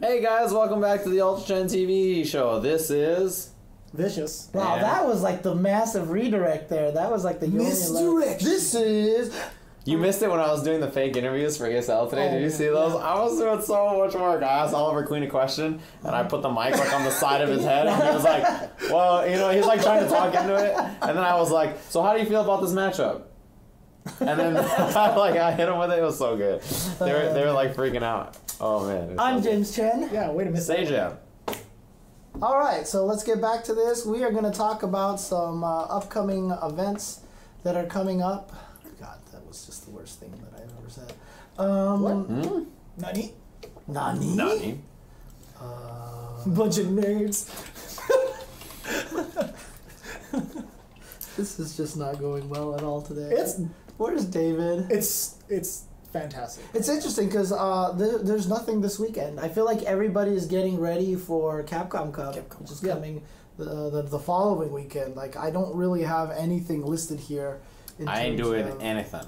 Hey guys, welcome back to the UltraChen TV show. This is Vicious. Wow, Yeah. that was like the massive redirect there. That was like the Yoni level. Misdirection. This is You missed it when I was doing the fake interviews for ESL today. Oh, Did you yeah, see those? yeah. I was doing so much work. I asked Oliver Queen a question, and I put the mic like on the side of his head, and he was like, "Well, you know," he's like trying to talk into it, and then I was like, "So how do you feel about this matchup?" And then like I hit him with it. It was so good. They were they were like freaking out. Oh man. I'm so good. James Chen. Yeah, wait a minute. Sajam. All right, so let's get back to this. We are going to talk about some uh, upcoming events that are coming up. God, that was just the worst thing that I've ever said. Um, What? Hmm? Nani? Nani? Nani? Uh, Bunch of nerds. this is just not going well at all today. It's Where's David? it's it's fantastic. It's interesting because uh, there, there's nothing this weekend. I feel like everybody is getting ready for Capcom Cup, Capcom which is Cup. coming the, the the following weekend. Like I don't really have anything listed here. In I ain't doing of- anything.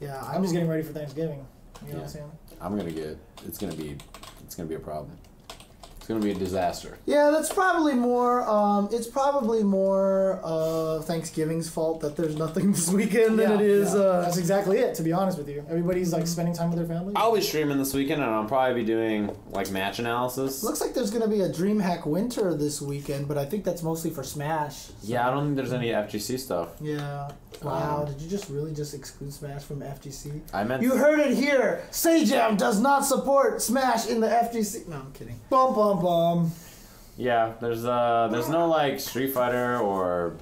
Yeah, I'm just getting ready for Thanksgiving. You know Yeah. what I'm saying? I'm gonna get. It's gonna be. It's gonna be a problem. It's gonna be a disaster. Yeah, that's probably more. Um, it's probably more uh, Thanksgiving's fault that there's nothing this weekend than Yeah, it is. yeah. Uh, That's exactly it. To be honest with you, everybody's like spending time with their family. I'll be streaming this weekend, and I'll probably be doing like match analysis. looks like there's gonna be a DreamHack Winter this weekend, but I think that's mostly for Smash. Yeah, I don't think there's any FGC stuff. Yeah. Wow. Um, Did you just really just exclude Smash from FGC? I meant. You heard it here. Sajam does not support Smash in the FGC. No, I'm kidding. Bum bum bum. Yeah, there's uh, there's no like Street Fighter or.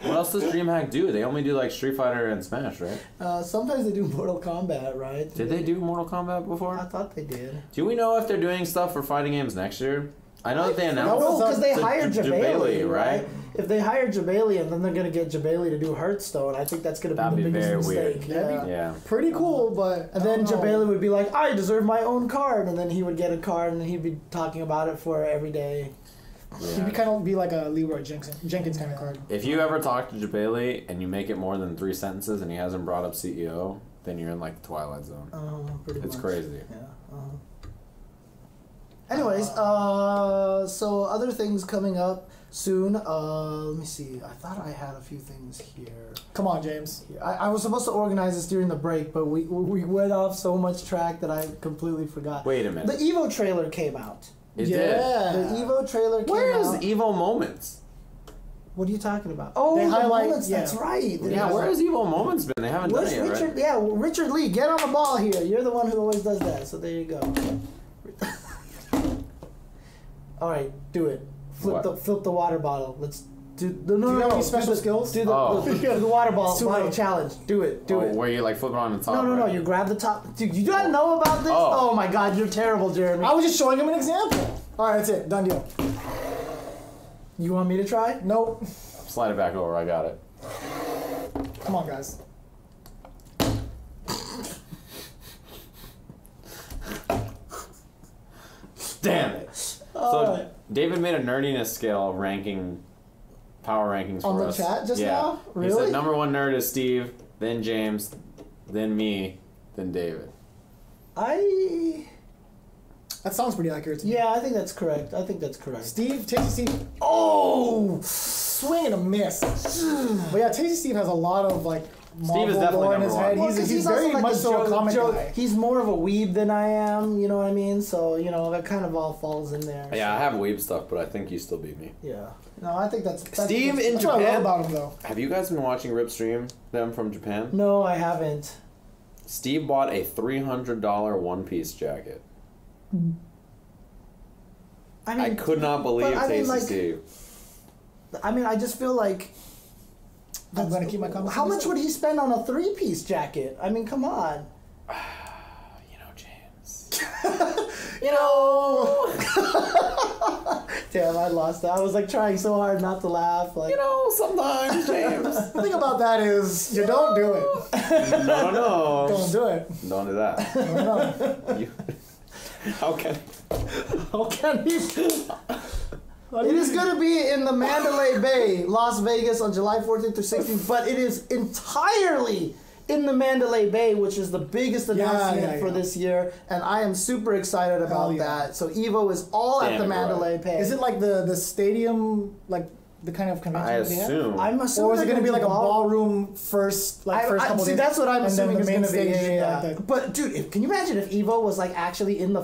What else does DreamHack do? They only do like Street Fighter and Smash, right? Uh, sometimes they do Mortal Kombat, right? Did they do Mortal Kombat before? I thought they did. Do we know if they're doing stuff for fighting games next year? I know that they announced. was No, because they the hired Jebailey, Jebailey, right? right? If they hire Jebailey and then they're gonna get Jebailey to do Hearthstone, I think that's gonna That'd be the be biggest very weird. mistake. That'd Yeah. be- Yeah. Pretty cool, but And then I. Jebailey would be like, "I deserve my own card," and then he would get a card, and he'd be talking about it for every day. He'd be kind of be like a Leeroy Jenkins, Jenkins kind of card. If you ever talk to Jebailey and you make it more than three sentences and he hasn't brought up CEO, then you're in like the Twilight Zone. Uh, pretty It's much. crazy. Yeah. Uh-huh. Anyways, uh, so other things coming up soon. Uh, let me see. I thought I had a few things here. Come on, James. I, I was supposed to organize this during the break, but we we went off so much track that I completely forgot. Wait a minute. The. Evo trailer came out. It yeah. The Evo trailer came out. Where is out. Evo Moments? what are you talking about? Oh, They the highlight- moments. yeah. That's right. Yeah, where has Evo Moments been? They haven't done Where's it yet, Richard? right? Yeah, Richard Lee, get on the ball here. You're the one who always does that. So there you go. All right, do it. Flip What? the flip the water bottle. Let's do. No, no, Do you no, have no. any special do skills? Do the, Oh. the, the, the water ball too bottle challenge. Do it. Do oh, it. Where you like flip it on the top? No, no, no. right? You grab the top. Dude, you don't know about this? Oh. Oh, my God, you're terrible, Jeremy. I was just showing him an example. All right, that's it. Done deal. You want me to try? Nope. Slide it back over. I got it. Come on, guys. Damn it. So oh. David made a nerdiness scale ranking, power rankings for On the us. chat just yeah. now? He said number one nerd is Steve, then James, then me, then David. I. That sounds pretty accurate to me. Yeah, I think that's correct. I think that's correct. Steve, Tasty Steve. Oh, swing and a miss. but yeah, Tasty Steve has a lot of like Marvel is definitely lore in his head. one. He's, 'cause he's, also very like much a so a comic joke- guy. He's more of a weeb than I am, you know what I mean? So, you know, that kind of all falls in there. Yeah, I have weeb stuff, but I think you still beat me. Yeah. No, I think that's. that's Steve that's- in That's what I love Japan. about him, though. Have you guys been watching Rip Stream them from Japan? No, I haven't. Steve bought a three hundred dollar One Piece jacket. I mean, I could not believe but I mean, like- Steve. I mean, I just feel like. I'm gonna keep my comments. How much would he spend on a three piece jacket? I mean, come on. You know, James. You know. Damn, I lost that. I was like trying so hard not to laugh. Like, You know, sometimes James. The thing about that is, you don't do it. no, no, no. Don't do it. Don't do that. No, no. You, how can? how can he? It is going to be in the Mandalay Bay, Las Vegas on July 14th through 16th, but it is entirely, in the Mandalay Bay, which is the biggest announcement yeah, for yeah. this year, and I am super excited about yeah. that. So Evo is all at the it. Mandalay Bay. Is it like the the stadium like the kind of convention? I that they have? assume. I'm assuming Or is it going to be like a ballroom first, like I, first I, couple see, days? that's what I'm assuming the it's gonna be. stage, Yeah, yeah. like But dude, if, can you imagine if Evo was like actually in the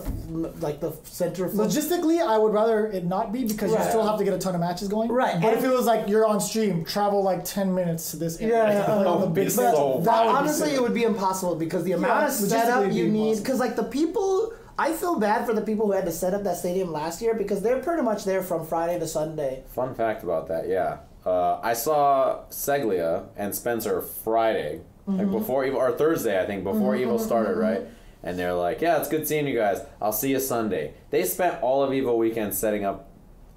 like the center of Logistically, I would rather it not be because Right. you still have to get a ton of matches going. Right, But and- if it was like you're on stream, travel like ten minutes to this area. Yeah, yeah, like, yeah. on the That big would be stage. so That, would honestly, sick. it would be impossible because the amount of setup you need. Because like the people, I feel bad for the people who had to set up that stadium last year because they're pretty much there from Friday to Sunday. Fun fact about that, yeah. Uh, I saw Seglia and Spencer Friday, like Mm-hmm. before Evo, or Thursday, I think, before Evo started, right? And they're like, "Yeah, it's good seeing you guys. I'll see you Sunday." They spent all of Evo weekend setting up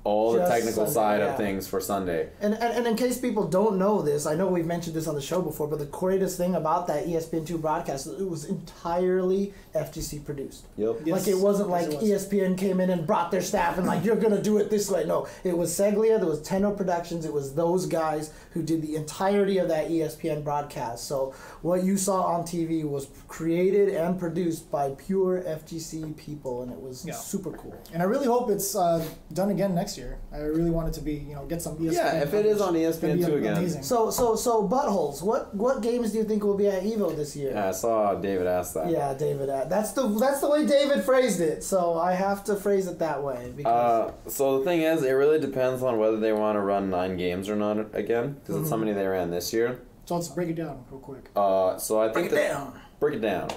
all the technical Sunday, side yeah. of things for Sunday. And, and, and in case people don't know this, I know we've mentioned this on the show before, but the greatest thing about that E ESPN2 broadcast is it was entirely FGC produced. Yep. Yeah. Like it wasn't Yes, like it was. ESPN came in and brought their staff and like you're gonna do it this way. No, it was Seglia, there was Tenno Productions, it was those guys who did the entirety of that ESPN broadcast. So what you saw on TV was created and produced by pure FGC people, and it was Yeah. super cool. And I really hope it's uh, done again next year. I really want it to be, you know, get some ESPN. Yeah, if it is on E coverage. It's ESPN be again. amazing. So so so buttholes. What what games do you think will be at Evo this year? Yeah, I saw David ask that. Yeah, David. uh, That's the that's the way David phrased it. So I have to phrase it that way because Uh, so the thing is, it really depends on whether they want to run nine games or not again, because it's how many they ran this year. So let's break it down real quick. Uh, so I think break it that- down. break it down.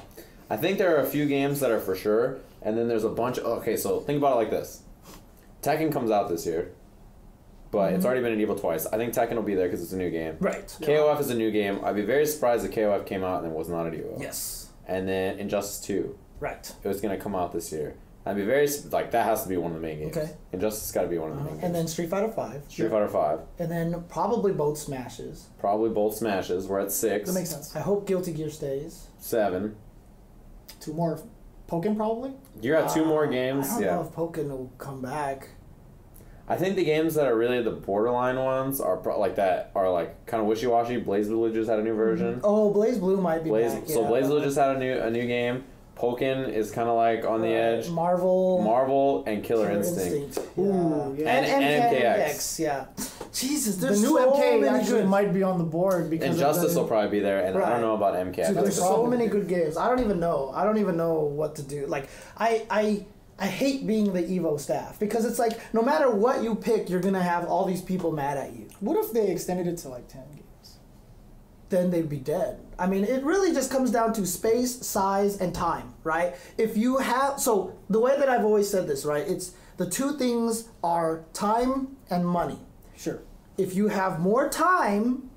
I think there are a few games that are for sure, and then there's a bunch. okay, so think about it like this: Tekken comes out this year, but it's already been at Evo twice. I think Tekken will be there because it's a new game. Right. KOF is a new game. I'd be very surprised if KOF came out and it was not at Evo. Yes. And then Injustice Two, Right. it was gonna come out this year. I'd be very s- like that has to be one of the main games. Okay. Injustice got to be one of the main games. And then Street Fighter Five. Street Fighter Five, And then probably both smashes. probably both smashes. We're at six, That makes sense. I hope Guilty Gear stays. seven. Two more Pokken probably. You're at two Uh, more I games. don't Yeah. know if Pokken will come back. I think the games that are really the borderline ones are pro- like that are like kind of wishy washy. BlazBlue just had a new mm-hmm. version. Oh, BlazBlue might be Blaze, back. so yeah. BlazBlue just had a new a new game. Pokken is kind of like on the Right. edge. Marvel. Marvel and Killer, Killer Instinct. Ooh, yeah. yeah. And, And- and, and MKX. Yeah. Jesus, The new so MK many actually good. might be on the board because Injustice of the, will probably be there, and I don't know about MK. Dude, there's so many good games. I don't even know. I don't even know what to do. Like I I I hate being the Evo staff because it's like no matter what you pick, you're gonna have all these people mad at you. What if they extended it to like ten games? Then they'd be dead. I mean, it really just comes down to space, size, and time, right? If you have so the way that I've always said this, right? It's the two things are time and money. Sure. if you have more time,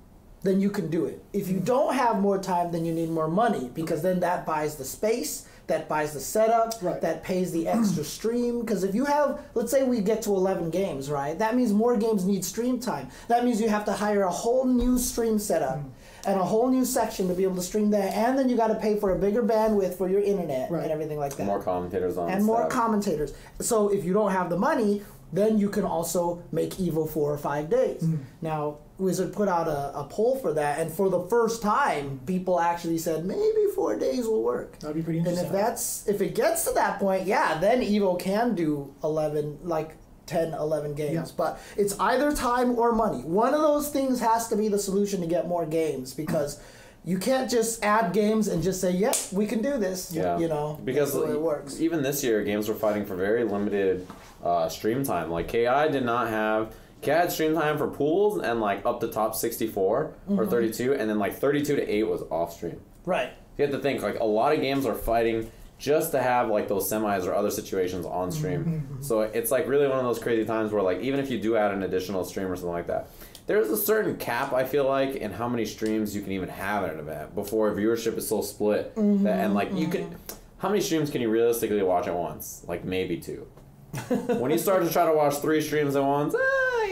then you can do it. If you mm-hmm. don't have more time, then you need more money because then that buys the space, that buys the setup, Right. that pays the extra stream. Because if you have, let's say we get to 11 games, right? That means more games need stream time. That means you have to hire a whole new stream setup. Mm. And a whole new section to be able to stream that, and then you got to pay for a bigger bandwidth for your internet Right. and everything like that more commentators on and more staff. commentators. So if you don't have the money, then you can also make Evo four or five days. Hmm. Now Wizard put out a, a poll for that, and for the first time, people actually said maybe four days will work. That'd be pretty interesting. And if that's if it gets to that point, yeah, then Evo can do eleven like 10, 11 games. Yeah. But it's either time or money. One of those things has to be the solution to get more games because. You can't just add games and just say, "Yep, we can do this." Yeah, you know, because that's the way it works. even this year, games were fighting for very limited uh, stream time. Like Ki did not have. Ki had stream time for pools and like up to top 64 or Mm-hmm. 32, and then like thirty-two to eight was off stream. Right. You have to think like a lot of games are fighting just to have like those semis or other situations on stream. Mm-hmm. So it's like really one of those crazy times where like even if you do add an additional stream or something like that, there's a certain cap I feel like in how many streams you can even have at an event before viewership is so split Mm-hmm. that and like you can how many streams can you realistically watch at once? Like maybe two. when you start to try to watch three streams at once, eh,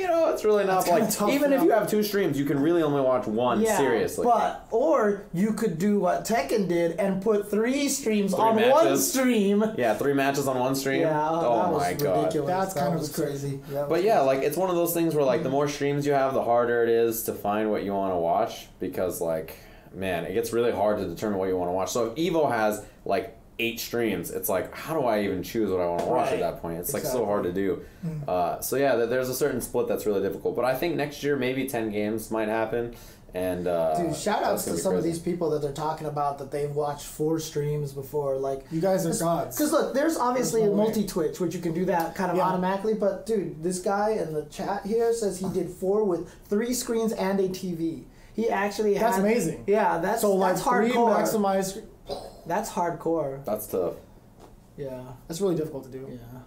you know, it's really not That's kinda like tough even if now. you have two streams, you can really only watch one seriously. But or you could do what Tekken did and put three streams Three on one matches. stream. yeah, three matches on one stream. Yeah, oh that was my god. ridiculous. That's that kind of was absurd. crazy. That But yeah, crazy. like it's one of those things where like the more streams you have, the harder it is to find what you want to watch because like man, it gets really hard to determine what you want to watch. So if Evo has like eight streams, it's like how do I even choose what I want to watch at that point? It's like so hard to do. Uh, so yeah, there's a certain split that's really difficult. But I think next year maybe ten games might happen. And uh, Dude, shout outs to gonna be some of these people that they're talking about that they've watched four streams before. Like, You guys are gods. Because look, there's obviously There's a no way. multi Twitch, which you can do that kind of Yeah. automatically. But dude, this guy in the chat here says he did four with three screens and a TV. He actually had. That's amazing. Yeah, that's So like that's three hardcore. maximized. That's hardcore. That's tough. Yeah, That's really difficult to do. yeah.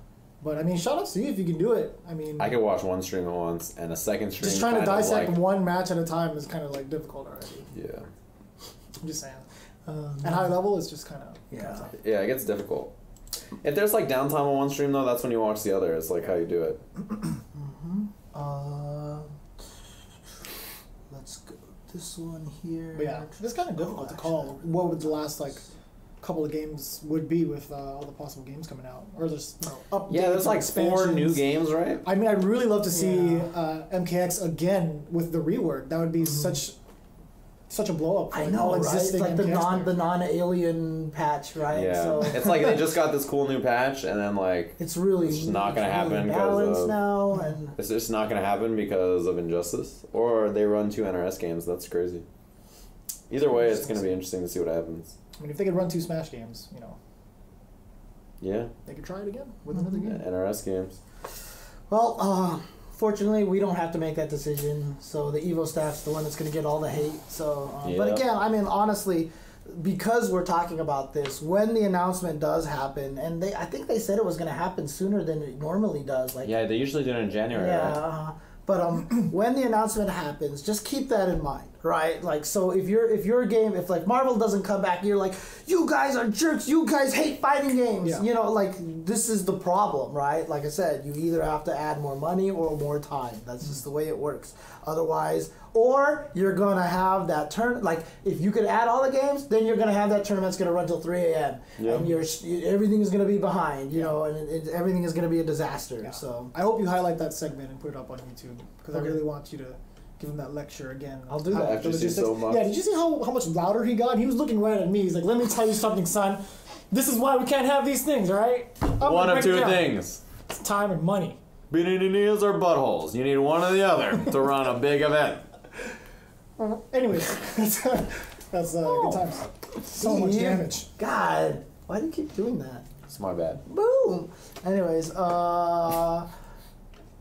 But I mean, shout out to you if you can do it. I mean, I could watch one stream at once, and a second stream. just trying to dissect like, one match at a time is kind of like difficult already. Yeah, I'm just saying. Um, At high level, it's just kind of Yeah. yeah, it gets difficult. If there's like downtime on one stream though, that's when you watch the other. It's like how you do it. Uh, let's go this one here. But yeah, it's kind of difficult to call what would the last like couple of games would be with uh, all the possible games coming out, or there's you know, updates. Yeah, there's like four new games, right? I mean, I'd really love to see Yeah. uh, MKX again with the rework. That would be such such a blow up for I like, know, all right? It's existing like the MKX non the non alien patch, right? Yeah, So it's like they just got this cool new patch, and then like it's really It's not gonna it's happen really 'cause balanced of- now, and it's just not gonna happen because of injustice, or they run two NRS games. That's crazy. Either way, it's gonna be interesting to see what happens. I mean, if they could run two Smash games, you know, Yeah, they could try it again with another Mm-hmm. yeah game. NRS games. well, uh, fortunately, we don't have to make that decision. So the Evo staff's the one that's going to get all the hate. So, uh, but again, I mean, honestly, because we're talking about this, when the announcement does happen, and they, I think they said it was going to happen sooner than it normally does. Like, Yeah, they usually do it in January. Yeah, right? uh-huh. but um, when the announcement happens, just keep that in mind, right? Like, so if your if your game, if like Marvel doesn't come back, you're like, you guys are jerks. You guys hate fighting games. Yeah. You know, like this is the problem, right? Like I said, you either have to add more money or more time. That's just the way it works. Otherwise, or you're gonna have that turn. Like, if you could add all the games, then you're gonna have that tournament's gonna run till 3 a.m. Yeah. and you're everything is gonna be behind. You know, and it, it, everything is gonna be a disaster. Yeah. So. I hope you highlight that segment and put it up on YouTube because I really want you to give him that lecture again. I'll do that. the After you logistics- so much. Yeah, did you see how, how much louder he got? He was looking right at me. He's like, "Let me tell you something, son. This is why we can't have these things, all right? I'm One of break it two things: It's time and money. beanie knees or buttholes. You need one or the other to run a big event. Anyways, that's uh, that's uh, good times. So much damage. God, why do you keep doing that? It's my bad. Boom. Anyways, uh,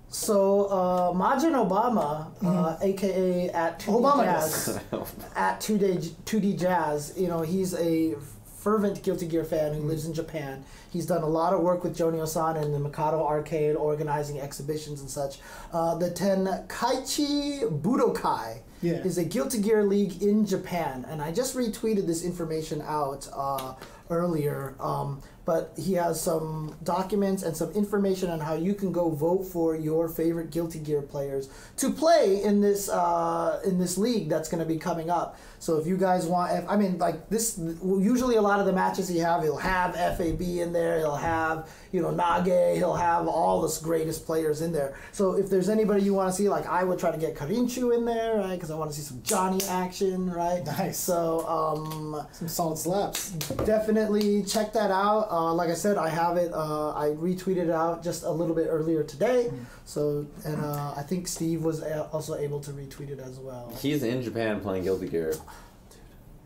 so uh, Majin Obama, uh, aka at 2D Obama Jazz, at 2D 2D Jazz, you know, he's a fervent Guilty Gear fan who lives in Japan. He's done a lot of work with Joni Osan and the Mikado Arcade, organizing exhibitions and such. Uh, the Tenkaichi Budokai Yeah. is a Guilty Gear league in Japan, and I just retweeted this information out uh, earlier. Um, but he has some documents and some information on how you can go vote for your favorite Guilty Gear players to play in this uh, in this league that's going to be coming up. So if you guys want, if, I mean, like this, usually a lot of the matches he have, he'll have FAB in there, he'll have you know Nage, he'll have all the greatest players in there. So if there's anybody you want to see, like I would try to get Karinchu in there, right? Because I want to see some Johnny action, right? Nice. So um, Some solid slaps. definitely check that out. Uh, like I said, I have it. Uh, I retweeted it out just a little bit earlier today. So, and uh, I think Steve was a- also able to retweet it as well. He's in Japan playing Guilty Gear.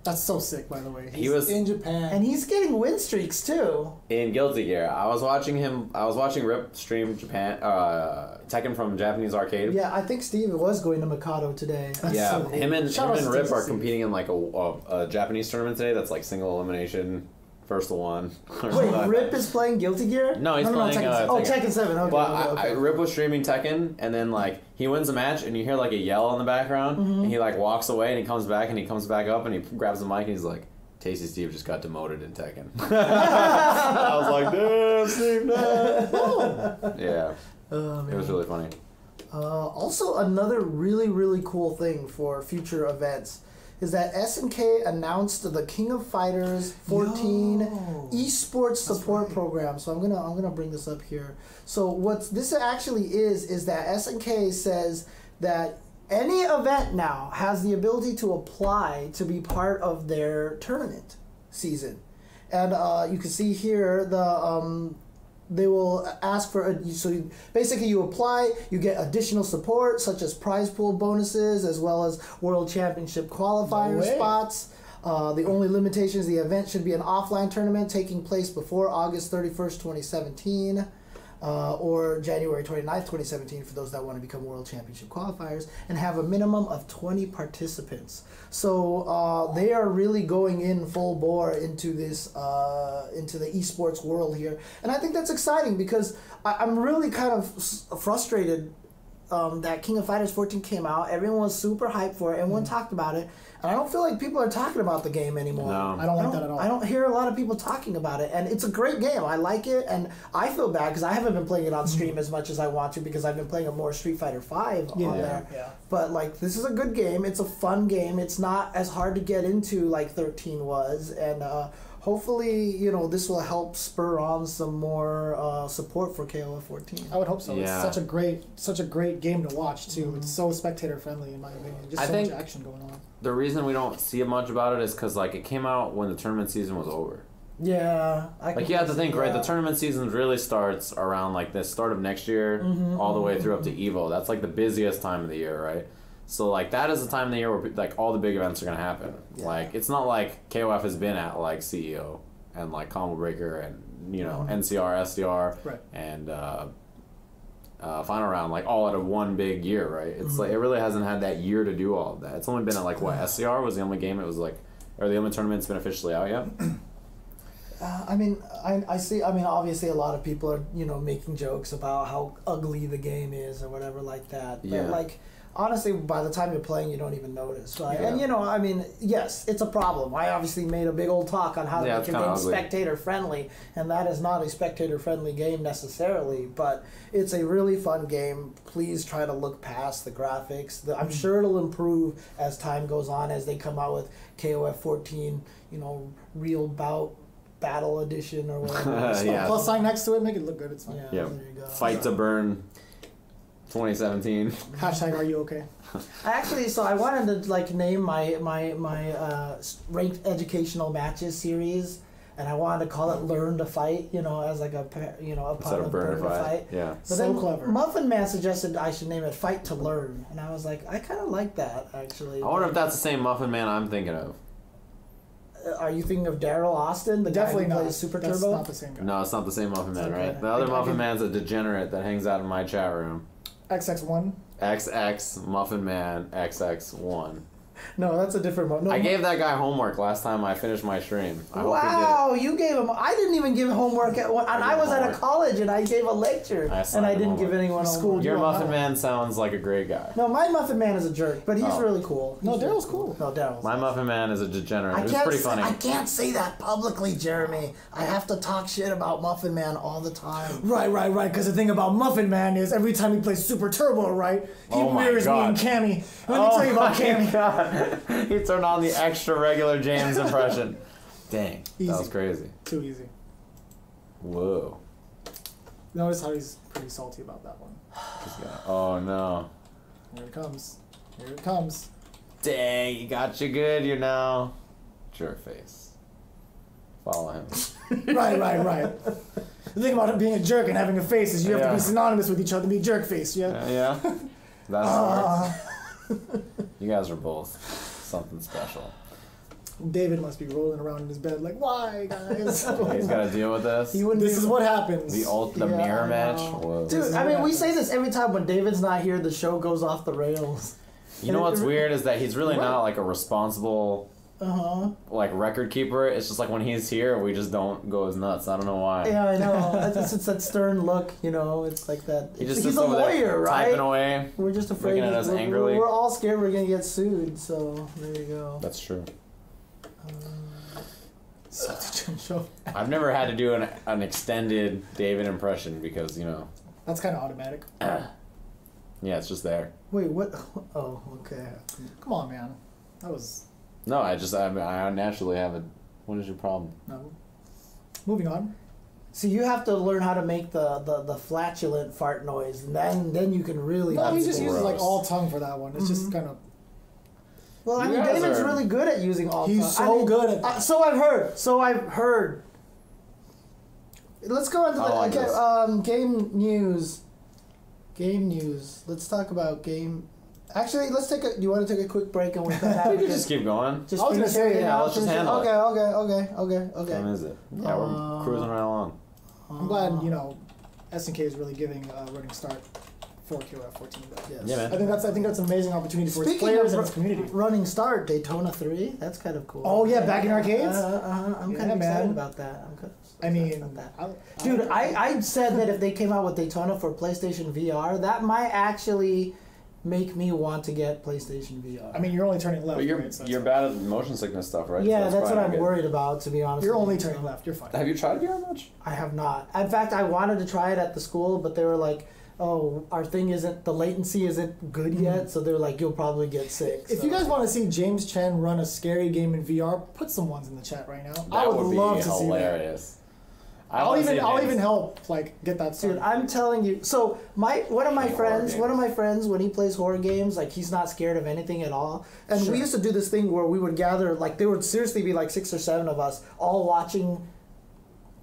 That's so sick, by the way. He was- in Japan. And he's getting win streaks too. In Guilty Gear, I was watching him. I was watching Rip stream Japan, uh, Tekken from Japanese arcade. Yeah, I think Steve was going to Mikado today. That's Yeah, so cool. him and Shout him and to Rip are competing in like a, a, a Japanese tournament today. That's like single elimination, first one. Wait, something Rip is playing Guilty Gear? No, he's no, playing, Tekken, uh, oh, Tekken. Tekken Seven. Okay, But okay, I, I. Rip was streaming Tekken, and then like he wins a match, and you hear like a yell in the background, Mm-hmm. and he like walks away, and he comes back, and he comes back up, and he grabs the mic, and he's like, "Tasty Steve just got demoted in Tekken." I was like, "Damn, Steve, no." yeah, Oh, it was really funny. Uh, also, another really really cool thing for future events is that SNK announced the King of Fighters 14 Yo. esports support right. program. So I'm gonna I'm gonna bring this up here. So what this actually is is that SNK says that any event now has the ability to apply to be part of their tournament season. And uh, you can see here the um, they will ask for a, so you, basically you apply you get additional support such as prize pool bonuses as well as world championship qualifier No spots. Uh, the only limitation is the event should be an offline tournament taking place before august 31st 2017 uh, or January 29th, 2017, for those that want to become World Championship qualifiers, and have a minimum of 20 participants. So uh, they are really going in full bore into this, uh, into the esports world here. And I think that's exciting because I, I'm really kind of s- frustrated um, that King of Fighters 14 came out. Everyone was super hyped for it. Everyone talked about it. And I don't feel like people are talking about the game anymore. No. I don't like that at all. I don't hear a lot of people talking about it, and it's a great game. I like it, and I feel bad because I haven't been playing it on stream as much as I want to because I've been playing a more Street Fighter Five Yeah, on there. yeah. But like, this is a good game. It's a fun game. It's not as hard to get into like 13 was, and uh, hopefully, you know, this will help spur on some more uh, support for KOF 14. I would hope so. Yeah. It's such a great, such a great game to watch too. It's so spectator friendly in my opinion. Just I so think- much action going on. The reason we don't see much about it is because like it came out when the tournament season was over. Yeah, I Like you have to think, right? The tournament season really starts around like the start of next year, Mm-hmm, all the way through up to Evo. That's like the busiest time of the year, right? So like that is the time of the year where like all the big events are gonna happen. Yeah. Like it's not like KOF has been at like CEO and like Combo Breaker and you know NCR, SDR, Right. and uh, uh, final round like all out of one big year, right? It's Mm-hmm. like it really hasn't had that year to do all of that. It's only been at like what SCR was the only game it was like, or the only tournament's been officially out yet. Uh, I mean, I, I see. I mean, obviously, a lot of people are you know making jokes about how ugly the game is or whatever like that. But Yeah. like, honestly, by the time you're playing, you don't even notice, right? Yeah. And you know, I mean, yes, it's a problem. I obviously made a big old talk on how to Yeah, make it's a game ugly. spectator friendly, and that is not a spectator friendly game necessarily. But it's a really fun game. Please try to look past the graphics. The, I'm mm. sure it'll improve as time goes on as they come out with KOF 14. You know, real bout battle edition or whatever. Just put a Yeah. Plus sign next to it, make it look good. It's fine. Yeah, Yeah. there you go. Fight to burn. 2017. Hashtag Are you okay? I actually, so I wanted to like name my my my uh, ranked educational matches series, and I wanted to call it "Learn to Fight." You know, as like a you know a part of of burn Burn to to fight. Fight. Yeah. But So then clever. Muffin Man suggested I should name it "Fight to Learn," and I was like, I kind of like that actually. I wonder if that's the same Muffin Man I'm thinking of. Uh, Are you thinking of Daryl Austin, the Definitely guy who not. plays Super That's Turbo? not the same guy. No, it's not the same Muffin Man, okay. right? The other I- I Muffin can- Man's a degenerate that hangs out in my chat room. XX1. XX Muffin Man XX1. No, that's a different one. No, I gave that guy homework last time I finished my stream. I hope he did. Wow, you gave him. I didn't even give homework at one, and I I gave was at a college and I gave a lecture, I and I didn't give homework. anyone School homework. Your You Muffin. Man sounds like a great guy. No, my Muffin Man is a jerk, but he's Oh. really cool. No, Daryl's really cool. No, Daryl's. My Muffin Man is a degenerate. I It was pretty say, funny. I can't say that publicly, Jeremy. I have to talk shit about Muffin Man all the time. Right, right, right. Because the thing about Muffin Man is every time he plays Super Turbo, right, he Oh my mirrors me God. and Cammy. Let me oh tell you about Cammy. God. he turned on the extra regular James impression. Dang. That was crazy. Too easy. Whoa. Notice how he's pretty salty about that one. Guy. Oh no. Here it comes. Here it comes. Dang, he got you good, you know. Jerk face. Follow him. right, right, right. The thing about being a jerk and having a face is you have to be synonymous with each other to be jerk face. Yeah. Uh, yeah? That's Uh, hard. You guys are both something special. David must be rolling around in his bed like, why, guys? He's got to deal with this. He wouldn't. this is what happens. The ult, the Yeah, mirror I match. Whoa. Dude, I what mean, we say this every time when David's not here, the show goes off the rails. You know what's weird is that he's really What? not like a responsible Uh huh. like record keeper. It's just like when he's here, we just don't go as nuts. I don't know why. Yeah, I know. it's, it's that stern look, you know. It's like that. He just he's a lawyer, right? typing away. We're just afraid. looking at us we're, angrily. we're all scared we're gonna get sued. So there you go. That's true. Jim show. I've never had to do an, an extended David impression because you know, That's kind of automatic. yeah, it's just there. Wait, what? Oh, okay. Come on, man. That was No, I just I, I naturally have a. What is your problem? no. Moving on. So you have to learn how to make the, the, the flatulent fart noise, and then then you can really. No, he just cool. uses like all tongue for that one. It's just kind of. Well, I You mean, David's are- really good at using all. He's tongue. so I mean, good at uh, that. so I've heard. So I've heard. Let's go into I the like okay, um, game news. Game news. Let's talk about game. Actually, let's take a. Do you want to take a quick break and we'll come back? We could just keep going. Just I was gonna say, yeah, out, let's just finish it. handle it. Okay, okay, okay, okay, What okay. time is it? Yeah, we're Uh, cruising right along. I'm glad you know, SNK is really giving uh, running start for KOF 14. Though. Yes. Yeah, man. I think that's I think that's an amazing opportunity for its Speaking players of and its community. running start Daytona three, that's kind of cool. Oh, yeah, back in arcades? Uh, uh, I'm Yeah, kind of excited about that. I'm kind of I mean, about that. I, Dude, I, I said that if they came out with Daytona for PlayStation VR, that might actually make me want to get PlayStation VR. I mean, you're only turning left. But you're right? So you're bad at motion sickness stuff, right? yeah, So that's what I'm good. worried about, to be honest. You're with only you. turning left. You're fine. Have you tried VR much? I have not. In fact, I wanted to try it at the school, but they were like, "Oh, our thing isn't the latency isn't good mm-hmm. yet," so they're like, "You'll probably get sick." If so. you guys want to see James Chen run a scary game in VR, put some ones in the chat right now. That I would, be love to see that. hilarious. I I'll even I'll even help like get that Dude, started. I'm telling you. So my one of my Horror friends, one of my friends, when he plays horror games, like he's not scared of anything at all. And Sure. we used to do this thing where we would gather, like there would seriously be like six or seven of us, all watching,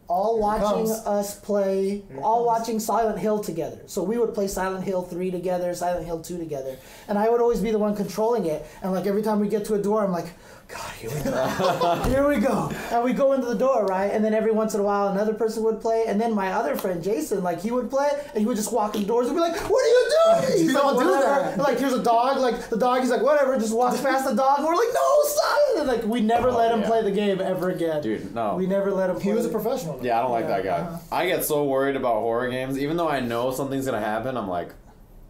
all Here watching us play, Here all watching Silent Hill together. So we would play Silent Hill three together, Silent Hill two together, and I would always be the one controlling it. And like every time we get to a door, I'm like. God, here we go. here we go. And we go into the door, right? And then every once in a while, another person would play. And then my other friend, Jason, like, he would play, and he would just walk in the doors and be like, What are you doing? He's Don't like, do that. And, like, here's a dog. Like, the dog, he's like, Whatever, just walks past the dog. And we're like, No, son. And, like, we never Oh, let him yeah. play the game ever again. Dude, no. We never let him play he was a professional. though. Yeah, I don't like Yeah, that guy. uh-huh. I get so worried about horror games, even though I know something's gonna happen. I'm like,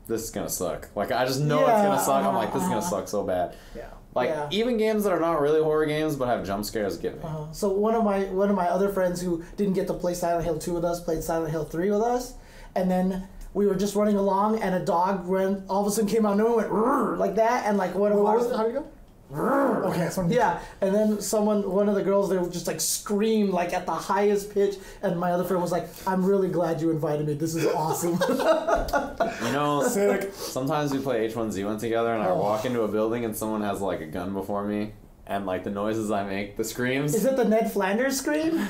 this is gonna suck. Like I just know it's gonna suck. I'm uh-huh, like, this is gonna uh-huh. suck so bad. Yeah. Like Yeah. even games that are not really horror games but have jump scares get me. Uh, so one of my one of my other friends who didn't get to play Silent Hill 2 with us played Silent Hill 3 with us, and then we were just running along and a dog ran all of a sudden came out and went like that and like one of What our was it? How did it go? Okay, that's one. yeah and then someone one of the girls they would just like scream like at the highest pitch and my other friend was like I'm really glad you invited me this is awesome You know, Sick. sometimes we play H1Z1 together and I Oh. walk into a building and someone has like a gun before me and like the noises I make, the screams, is it the Ned Flanders scream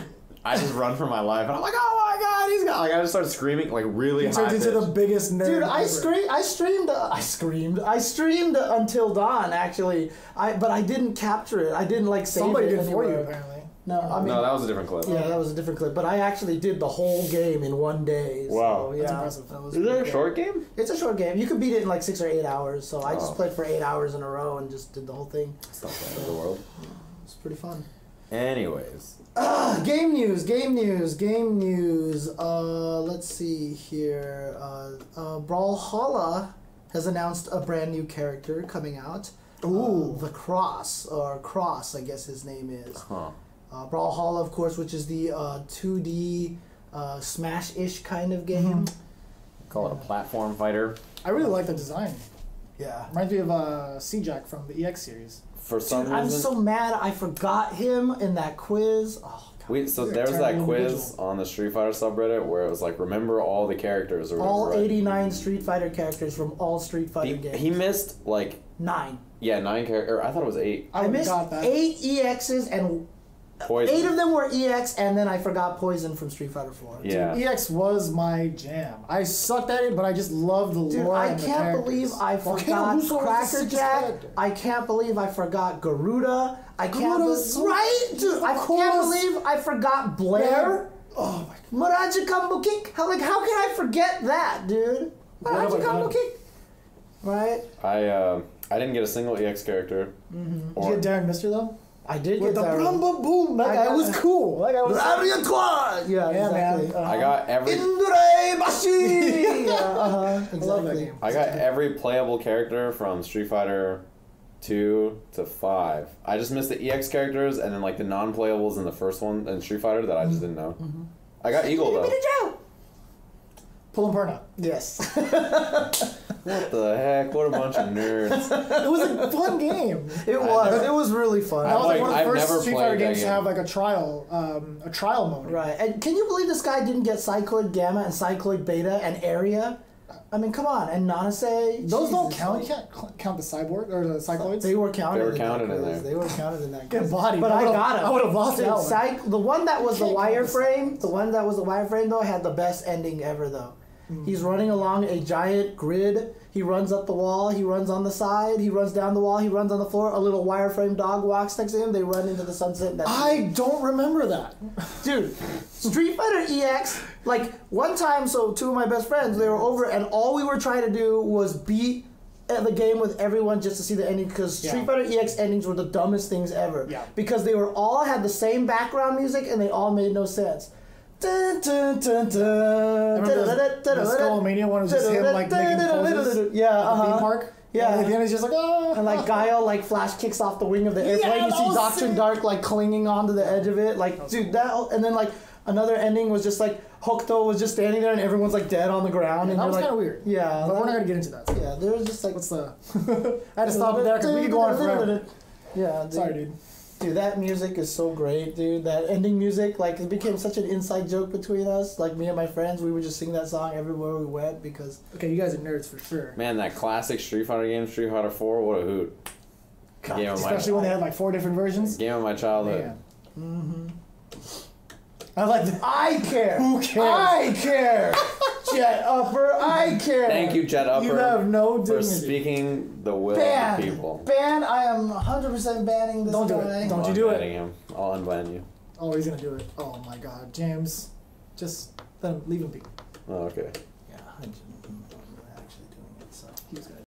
I just run for my life and I'm like, oh my god, he's got like I just start screaming like really He high. turned into the biggest nerd. Dude, I ever. screamed. I streamed. Uh, I screamed. I streamed until dawn. Actually, I but I didn't capture it. I didn't like save Somebody it did for you apparently. No, I mean, No, that was a different clip. yeah, that was a different clip. But I actually did the whole game in one day. Wow. yeah, That's impressive. that was Is there pretty a good. short game? It's a short game. You can beat it in like six or eight hours. So I just Oh. played for eight hours in a row and just did the whole thing. It's not the end of the world. It's pretty fun. Anyways, Ah, game news, game news, game news. Uh, let's see here. Uh, uh, Brawlhalla has announced a brand new character coming out. Ooh. Uh, the Cross, or Cross, I guess his name is. huh? Uh, Brawlhalla, of course, which is the uh, 2D uh, Smash-ish kind of game. Call it a platform fighter. I really like the design. Yeah. Reminds me of uh, C-Jack from the EX series. For some Dude, I'm so mad I forgot him in that quiz. Oh, God. we so You're a there was that quiz individual. on the Street Fighter subreddit where it was like remember all the characters or All whatever, right? 89 Street Fighter characters from all Street Fighter He, games. he missed like Nine. yeah nine characters. I thought it was eight. I, I missed got that. eight EXs and Poison. eight of them were EX, and then I forgot Poison from Street Fighter 4. Yeah. EX was my jam. I sucked at it, but I just love the Dude, lore. I and can't characters. believe I forgot Russo was the Cracker sickest Jack. I can't believe I forgot Garuda. I can't Garuda believe so- right, dude. I Of can't believe I forgot Blair. Blair? Oh my god. Maraja Combo Kick. How like how can I forget that, dude? What Maraja Combo? Kick. Right. I uh, I didn't get a single EX character. Mm-hmm. Did you get Darun Mister though? I did With get the that. Brumba Boom. That I guy was cool. That guy was. Rariatoire! Yeah, Yeah, exactly. man. Uh-huh. I got every Indure Bashi! yeah, uh-huh. Exactly. I love that game. I got every playable character from Street Fighter two to five. I just missed the EX characters and then like the non-playables in the first one in Street Fighter that I just didn't know. I got Eagle though. Pull them out. Yes. What the heck? What a bunch of nerds. It was a fun game. it was. never- It was really fun. That was like like- one of the I've first never Street Fighter that games to have like a trial, um, a trial mode. Right. And can you believe this guy didn't get Cycloid Gamma and Cycloid Beta and Area? I mean, come on. And Nanase. Those don't count. like- You can't count the cyborg or the cycloids. They were counted. They were in counted that in there. They were counted in that. Good body. But I I, got it. I would've lost Dude, that one. The one that was the Can't the wireframe, the one that was the wireframe though, had the best ending ever though. He's running along a giant grid. He runs up the wall. He runs on the side. He runs down the wall. He runs on the floor. A little wireframe dog walks next to him. They run into the sunset. And that's I don't remember that. dude street fighter ex like one time so two of my best friends they were over and all we were trying to do was beat at the game with everyone just to see the ending because Yeah. street fighter ex endings were the dumbest things ever Yeah. because they were all had the same background music and they all made no sense Dun, dun, dun, dun, remember the- the Skullomania one was just him, like, making poses yeah uh-huh. theme park. Yeah. And at the end, he's just like, oh. And like Guile like flash kicks off the wing of the airplane. Yeah, you see Doctrine. Dark like clinging onto the edge of it. Like dude, that and then like another ending was just like Hokuto was just standing there and everyone's like dead on the ground. and that was like, kind of weird. Yeah, But we're not gonna get into that. Yeah, there was just like What's the? I had to stop it there because we could go on forever. Yeah, dude. Sorry, dude. Dude, that music is so great, dude. That ending music, like, it became such an inside joke between us. Like, me and my friends, we would just sing that song everywhere we went because. Okay, you guys are nerds for sure. Man, that classic Street Fighter game, Street Fighter 4, what a hoot. God, Game of my, Especially when they had like four different versions. game of my childhood. Man. Mm-hmm. I like the. I care. Who cares? I care. Jet Upper, I care. Thank you, Jet Upper, You have no dignity. for speaking the will Ban. of the people. Ban. I am 100% banning this Don't do it. Don't you I'm do it. banning him. I'll unban you. Oh, he's gonna do it. Oh my God, James, just let him leave him be. Oh, okay. Yeah, I'm actually doing it, so. He was gonna.